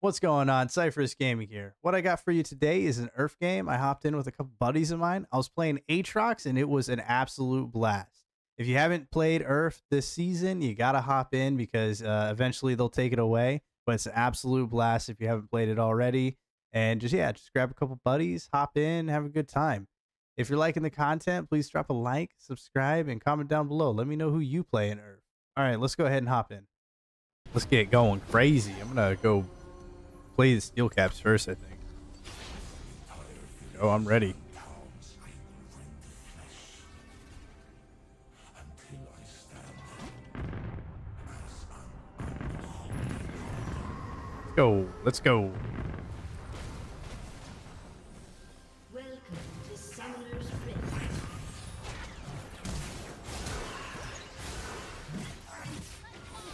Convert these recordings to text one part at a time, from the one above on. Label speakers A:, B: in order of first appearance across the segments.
A: What's going on? Sypherist Gaming here. What I got for you today is an URF game. I hopped in with a couple buddies of mine. I was playing Aatrox and it was an absolute blast. If you haven't played URF this season, you got to hop in because uh, eventually they'll take it away. But it's an absolute blast if you haven't played it already. And just, yeah, just grab a couple buddies, hop in, have a good time. If you're liking the content, please drop a like, subscribe, and comment down below. Let me know who you play in URF. All right, let's go ahead and hop in. Let's get going crazy. I'm going to go play the steel caps first, I think. Oh, I'm ready. Let's go. Let's go.
B: Welcome to Summoner's Rift.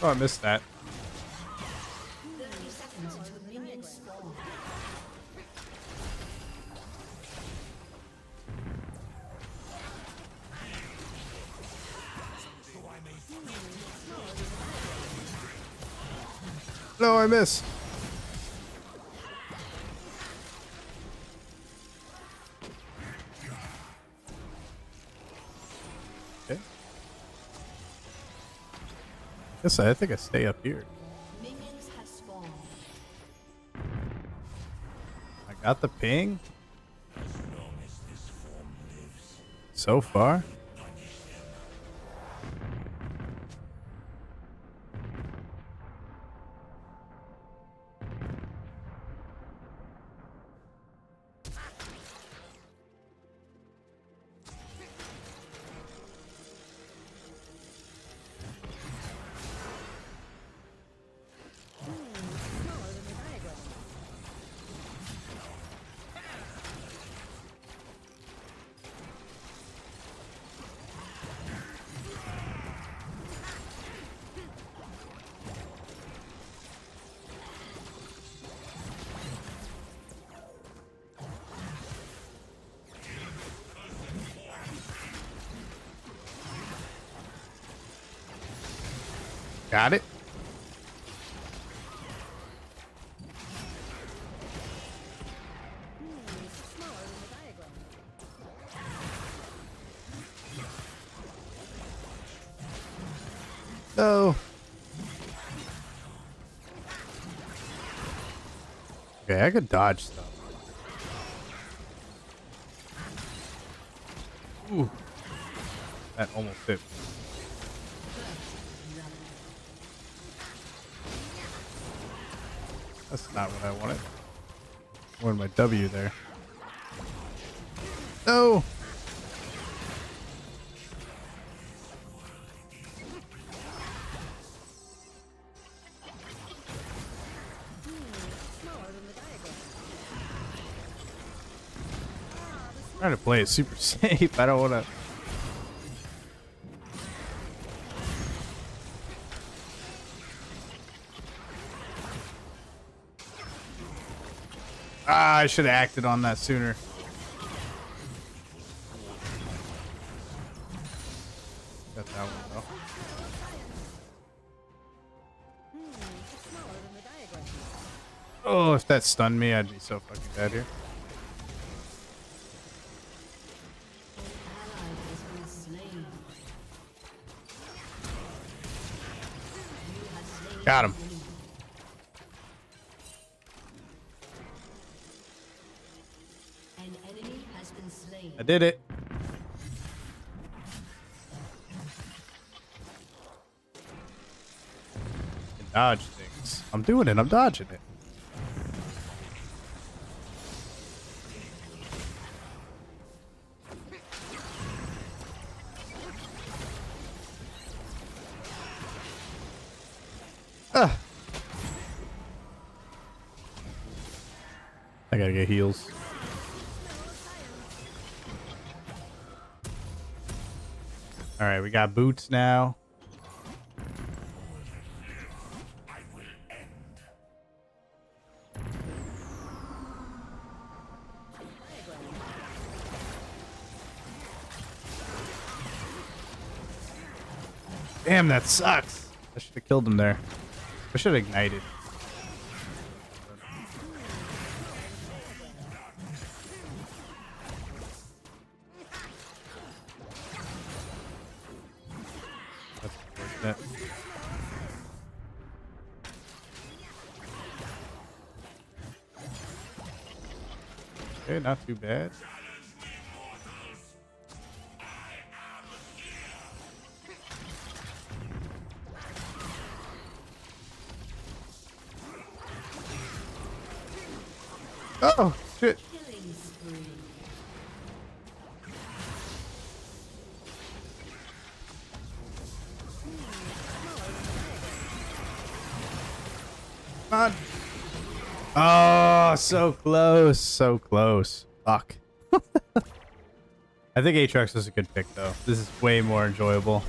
A: Oh, I missed that. No, I miss. Okay. Guess I, think I stay up here.
B: Minions have spawned.
A: I got the ping. So far. Got it. No. Okay, I could dodge stuff. Ooh. That almost hit That's not what I wanted. I wanted my W there. No! trying to play it super safe. I don't want to. I should have acted on that sooner. Got that one though. Oh, if that stunned me, I'd be so fucking dead here. Got him. I did it. Dodge things. I'm doing it. I'm dodging it. Ah. I gotta get heals. All right, we got boots now. Damn, that sucks. I should have killed him there. I should have ignited. Unfortunate. Okay, not too bad. Oh, shit. On. Oh, so close. So close. Fuck. I think Aatrox is a good pick, though. This is way more enjoyable.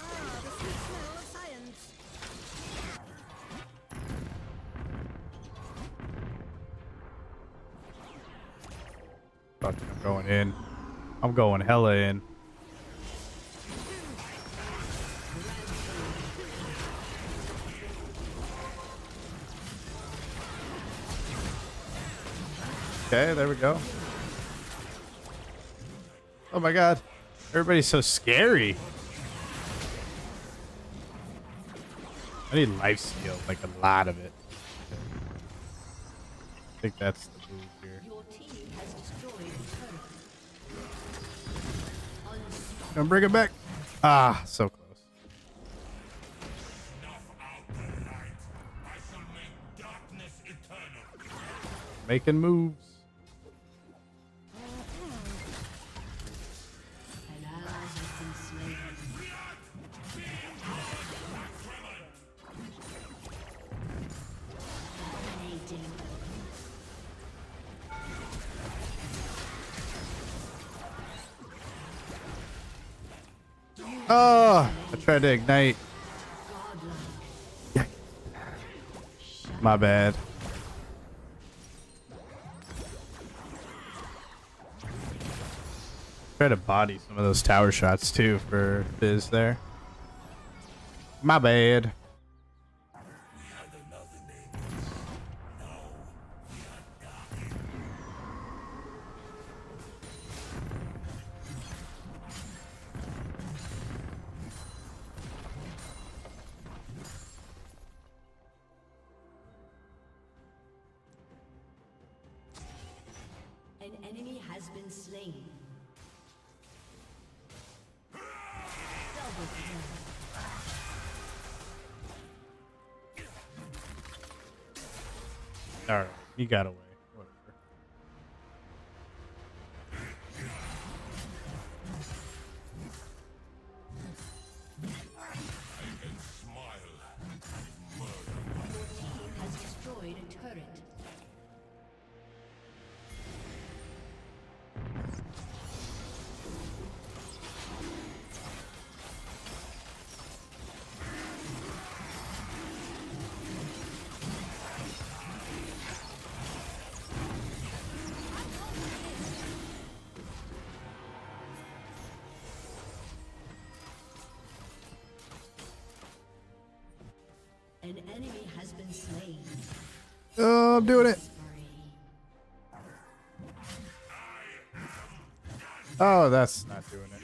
C: Ah.
A: Fuck, I'm going in. I'm going hella in. Okay, there we go. Oh my god. Everybody's so scary. I need life steal, like a lot of it. I think that's the move here.
B: Your team has destroyed a turret. Unstoppable.
A: Gonna bring it back. Ah, so close. Making moves. Oh, I tried to ignite. My bad. Try to body some of those tower shots too for Fizz there. My bad.
B: An enemy has been slain. Double kill.
A: Alright, he got away. Oh, I'm doing it. Oh, that's not doing it.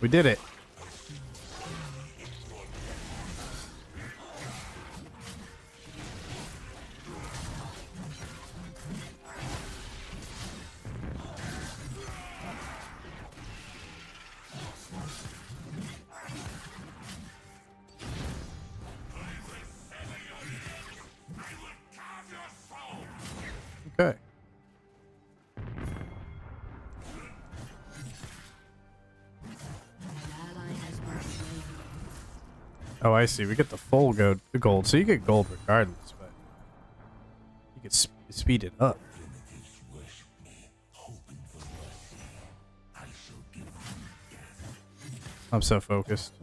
A: We did it. Oh, I see. We get the full gold, the gold. So you get gold regardless, but You could sp- speed it up. I'm so focused.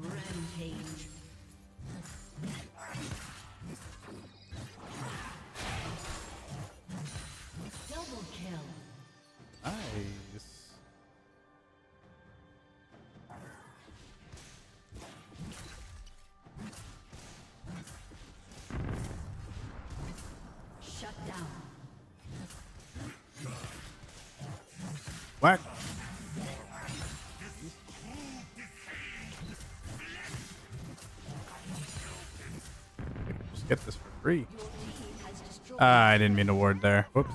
A: Whack. Just get this for free. Ah, I didn't mean to ward there. Whoops.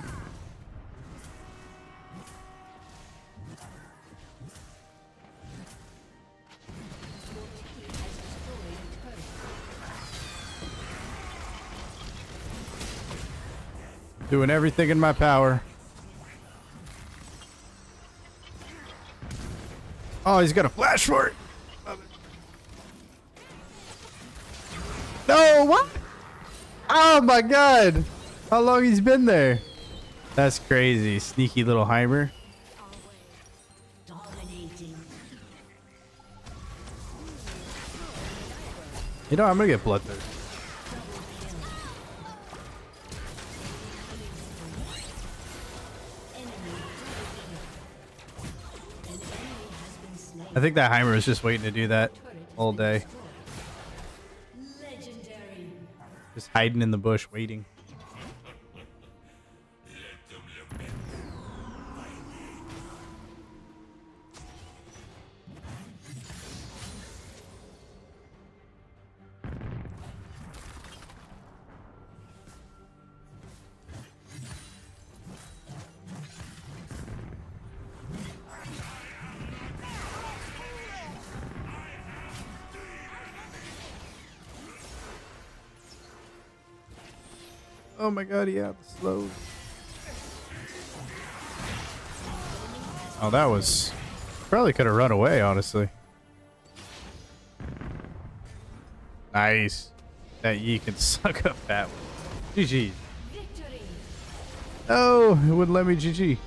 A: Doing everything in my power. Oh, he's got a flash for it. No, what? Oh my god. How long he's been there? That's crazy. Sneaky little Heimer. You know, I'm gonna get bloodthirst. I think that Heimer is just waiting to do that all day. Just hiding in the bush waiting. Oh my god, yeah, the slow. Oh, that was probably could have run away, honestly. Nice. That Yi can suck up that one. GG.
B: Victory.
A: Oh, it wouldn't let me GG.